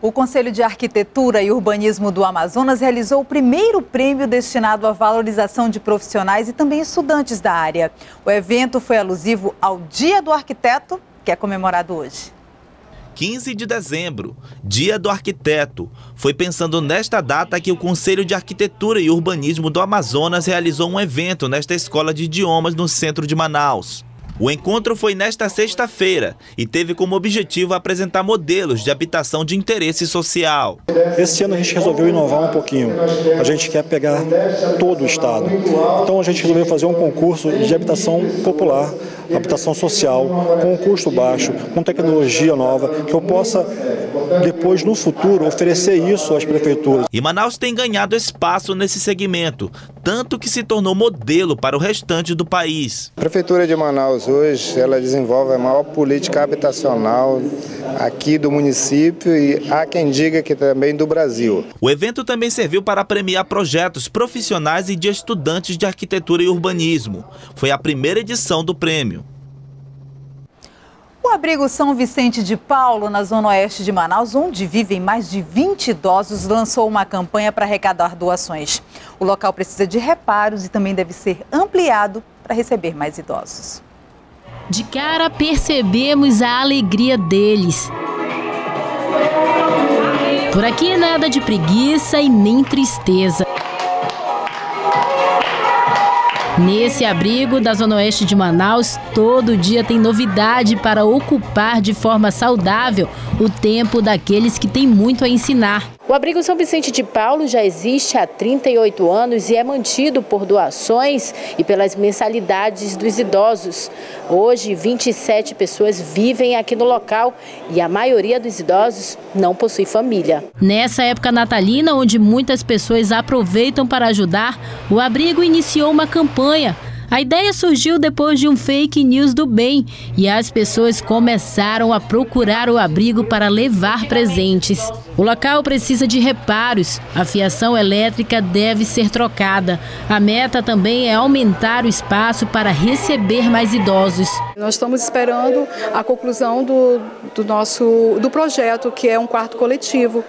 O Conselho de Arquitetura e Urbanismo do Amazonas realizou o primeiro prêmio destinado à valorização de profissionais e também estudantes da área. O evento foi alusivo ao Dia do Arquiteto, que é comemorado hoje. 15 de dezembro, Dia do Arquiteto. Foi pensando nesta data que o Conselho de Arquitetura e Urbanismo do Amazonas realizou um evento nesta escola de idiomas no centro de Manaus. O encontro foi nesta sexta-feira e teve como objetivo apresentar modelos de habitação de interesse social. Esse ano a gente resolveu inovar um pouquinho. A gente quer pegar todo o estado. Então a gente resolveu fazer um concurso de habitação popular, habitação social, com um custo baixo, com tecnologia nova, que eu possa depois no futuro oferecer isso às prefeituras. E Manaus tem ganhado espaço nesse segmento, tanto que se tornou modelo para o restante do país. A prefeitura de Manaus hoje, ela desenvolve a maior política habitacional aqui do município e há quem diga que também do Brasil. O evento também serviu para premiar projetos profissionais e de estudantes de arquitetura e urbanismo. Foi a primeira edição do prêmio. O abrigo São Vicente de Paulo, na zona oeste de Manaus, onde vivem mais de 20 idosos, lançou uma campanha para arrecadar doações. O local precisa de reparos e também deve ser ampliado para receber mais idosos. De cara percebemos a alegria deles. Por aqui nada de preguiça e nem tristeza. Nesse abrigo da Zona Oeste de Manaus, todo dia tem novidade para ocupar de forma saudável o tempo daqueles que têm muito a ensinar. O abrigo São Vicente de Paulo já existe há 38 anos e é mantido por doações e pelas mensalidades dos idosos. Hoje, 27 pessoas vivem aqui no local e a maioria dos idosos não possui família. Nessa época natalina, onde muitas pessoas aproveitam para ajudar, o abrigo iniciou uma campanha a ideia surgiu depois de um fake news do bem e as pessoas começaram a procurar o abrigo para levar presentes. O local precisa de reparos, a fiação elétrica deve ser trocada. A meta também é aumentar o espaço para receber mais idosos. Nós estamos esperando a conclusão do, do nosso do projeto, que é um quarto coletivo,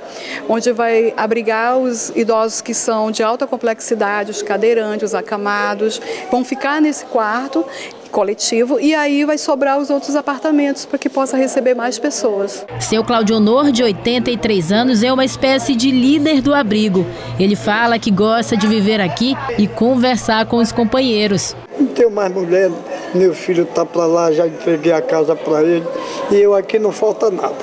onde vai abrigar os idosos que são de alta complexidade, os cadeirantes, os acamados, vão ficar ficar nesse quarto coletivo e aí vai sobrar os outros apartamentos para que possa receber mais pessoas. Seu Claudionor, de 83 anos, é uma espécie de líder do abrigo. Ele fala que gosta de viver aqui e conversar com os companheiros. Não tenho mais mulher, meu filho está para lá, já entreguei a casa para ele e eu aqui não falta nada.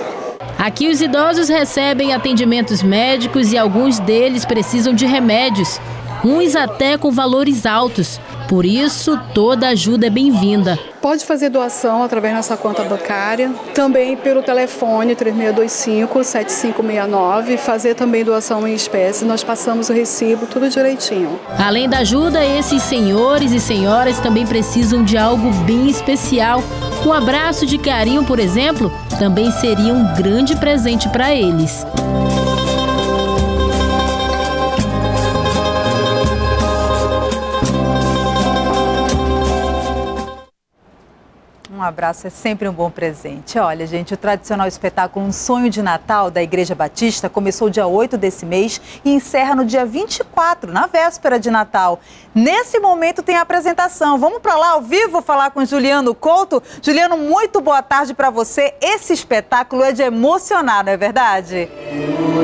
Aqui os idosos recebem atendimentos médicos e alguns deles precisam de remédios, uns até com valores altos. Por isso, toda ajuda é bem-vinda. Pode fazer doação através da nossa conta bancária, também pelo telefone 3625-7569, fazer também doação em espécie. Nós passamos o recibo, tudo direitinho. Além da ajuda, esses senhores e senhoras também precisam de algo bem especial. Um abraço de carinho, por exemplo, também seria um grande presente para eles. Abraço é sempre um bom presente. Olha, gente, o tradicional espetáculo Um Sonho de Natal da Igreja Batista começou dia 8 desse mês e encerra no dia 24, na véspera de Natal. Nesse momento tem a apresentação. Vamos para lá ao vivo falar com Juliano Couto. Juliano, muito boa tarde para você. Esse espetáculo é de emocionar, não é verdade?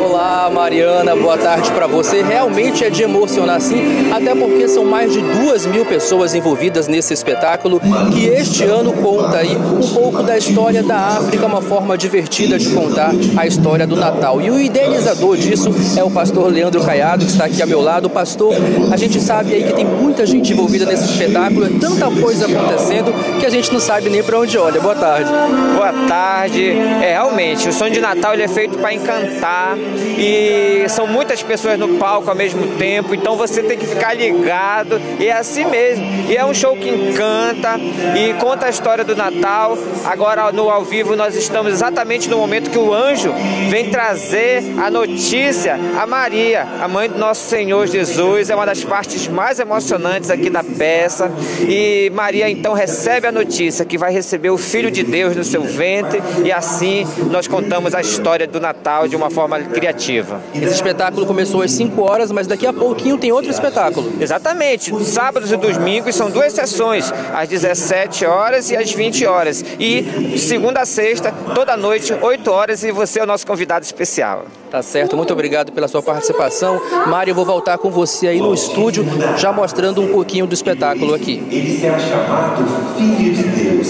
Olá, Mariana, boa tarde para você. Realmente é de emocionar, sim, até porque são mais de duas mil pessoas envolvidas nesse espetáculo que este ano conta aí um pouco da história da África, uma forma divertida de contar a história do Natal. E o idealizador disso é o pastor Leandro Caiado, que está aqui ao meu lado. Pastor, a gente sabe aí que tem muita gente envolvida nesse espetáculo, é tanta coisa acontecendo que a gente não sabe nem para onde olha. Boa tarde. Boa tarde. É, realmente, o sonho de Natal ele é feito para encantar e são muitas pessoas no palco ao mesmo tempo, então você tem que ficar ligado e é assim mesmo. E é um show que encanta e conta a história do Natal. Agora no ao vivo nós estamos exatamente no momento que o anjo vem trazer a notícia a Maria, a mãe do nosso Senhor Jesus. É uma das partes mais emocionantes aqui da peça. E Maria então recebe a notícia que vai receber o Filho de Deus no seu ventre e assim nós contamos a história do Natal de uma forma criativa. Esse espetáculo começou às 5 horas, mas daqui a pouquinho tem outro espetáculo. Exatamente. Sábados e domingos são duas sessões, às 17 horas e às 20 horas. E segunda a sexta, toda noite, 8 horas, e você é o nosso convidado especial. Tá certo, muito obrigado pela sua participação. Mário, eu vou voltar com você aí no estúdio, já mostrando um pouquinho do espetáculo aqui. Ele será chamado Filho de Deus.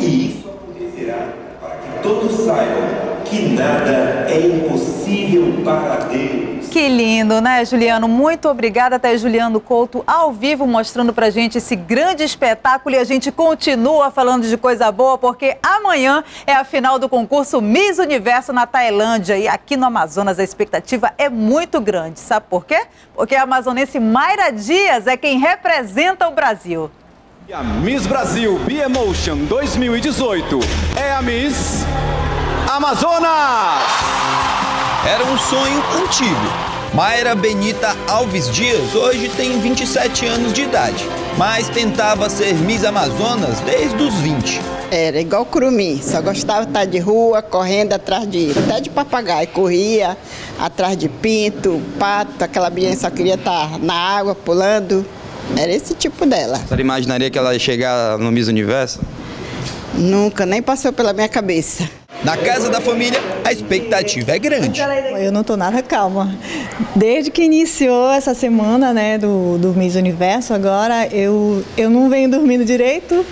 E isso acontecerá para que todos saibam que nada é impossível para Deus. Que lindo, né, Juliano? Muito obrigada, até Juliano Couto, ao vivo, mostrando pra gente esse grande espetáculo. E a gente continua falando de coisa boa, porque amanhã é a final do concurso Miss Universo na Tailândia. E aqui no Amazonas a expectativa é muito grande. Sabe por quê? Porque a amazonense Mayra Dias é quem representa o Brasil. E a Miss Brasil B-Emotion 2018 é a Miss Amazonas! Era um sonho antigo. Mayra Benita Alves Dias hoje tem 27 anos de idade, mas tentava ser Miss Amazonas desde os 20. Era igual curumim, só gostava de estar de rua, correndo atrás de até de papagaio, corria atrás de pinto, pato, aquela menina só queria estar na água, pulando. Era esse tipo dela. Você imaginaria que ela ia chegar no Miss Universo? Nunca, nem passou pela minha cabeça. Na casa da família, a expectativa é grande. Eu não estou nada calma. Desde que iniciou essa semana né, do, do Miss Universo, agora eu, eu não venho dormindo direito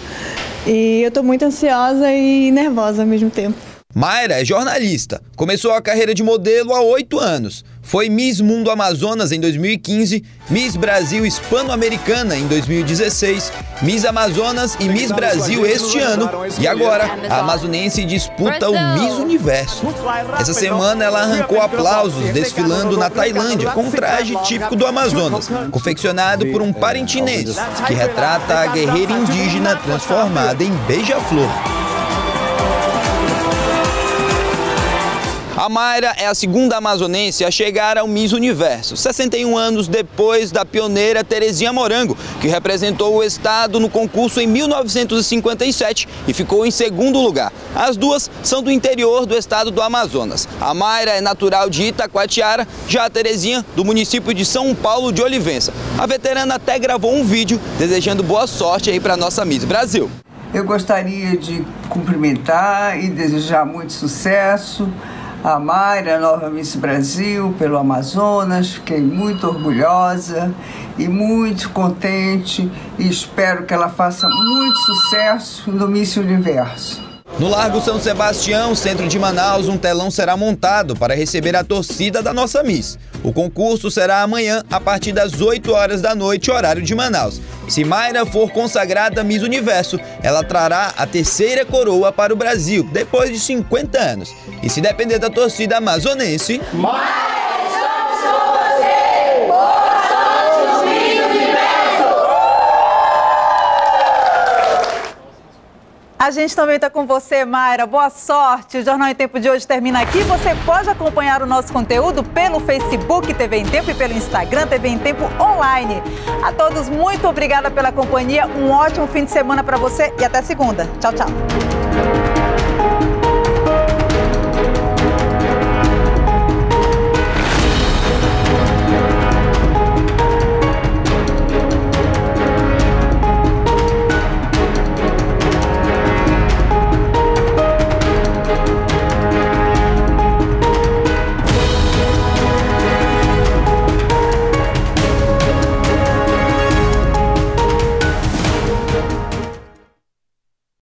e eu estou muito ansiosa e nervosa ao mesmo tempo. Mayra é jornalista. Começou a carreira de modelo há oito anos. Foi Miss Mundo Amazonas em 2015, Miss Brasil Hispano-Americana em 2016, Miss Amazonas e Miss Brasil este ano. E agora, a amazonense disputa o Miss Universo. Essa semana ela arrancou aplausos desfilando na Tailândia com um traje típico do Amazonas, confeccionado por um parentinês, que retrata a guerreira indígena transformada em beija-flor. A Mayra é a segunda amazonense a chegar ao Miss Universo, 61 anos depois da pioneira Terezinha Morango, que representou o estado no concurso em 1957 e ficou em segundo lugar. As duas são do interior do estado do Amazonas. A Mayra é natural de Itacoatiara, já a Terezinha do município de São Paulo de Olivença. A veterana até gravou um vídeo desejando boa sorte aí para nossa Miss Brasil. Eu gostaria de cumprimentar e desejar muito sucesso a Mayra, nova Miss Brasil, pelo Amazonas. Fiquei muito orgulhosa e muito contente e espero que ela faça muito sucesso no Miss Universo. No Largo São Sebastião, centro de Manaus, um telão será montado para receber a torcida da nossa Miss. O concurso será amanhã, a partir das 8 horas da noite, horário de Manaus. Se Mayra for consagrada Miss Universo, ela trará a terceira coroa para o Brasil, depois de 50 anos. E se depender da torcida amazonense. Mayra! A gente também está com você, Mayra. Boa sorte. O Jornal em Tempo de hoje termina aqui. Você pode acompanhar o nosso conteúdo pelo Facebook TV em Tempo e pelo Instagram TV em Tempo Online. A todos, muito obrigada pela companhia. Um ótimo fim de semana para você e até segunda. Tchau, tchau.